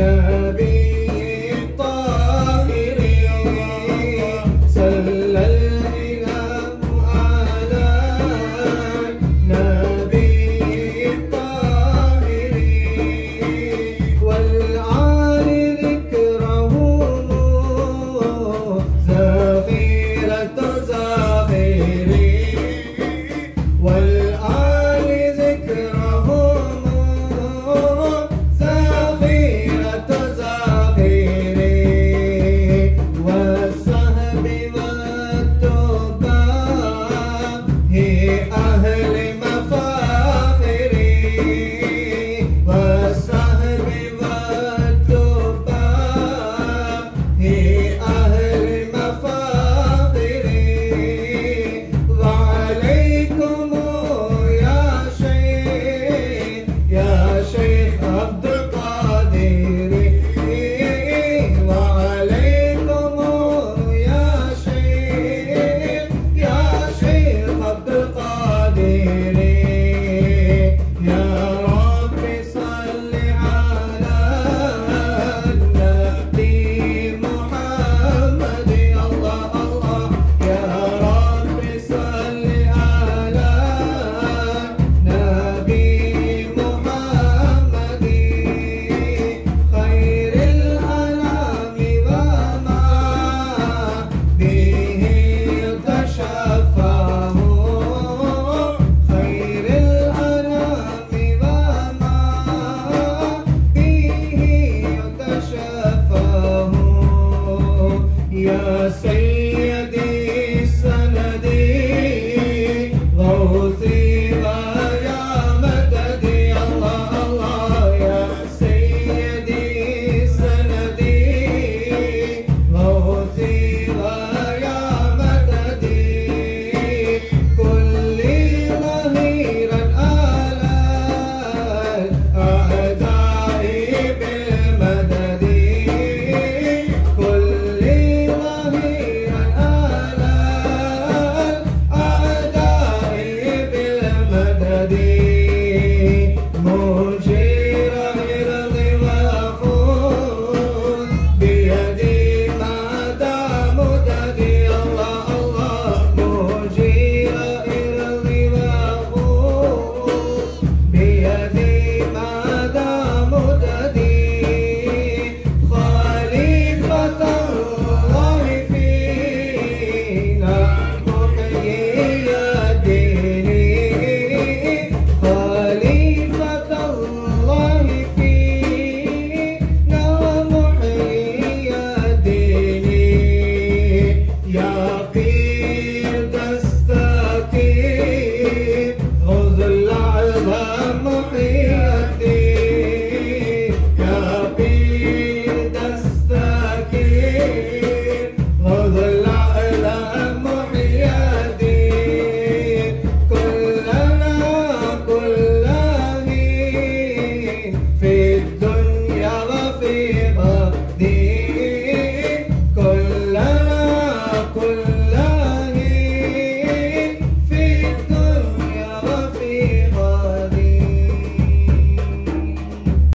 now